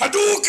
Hadouken!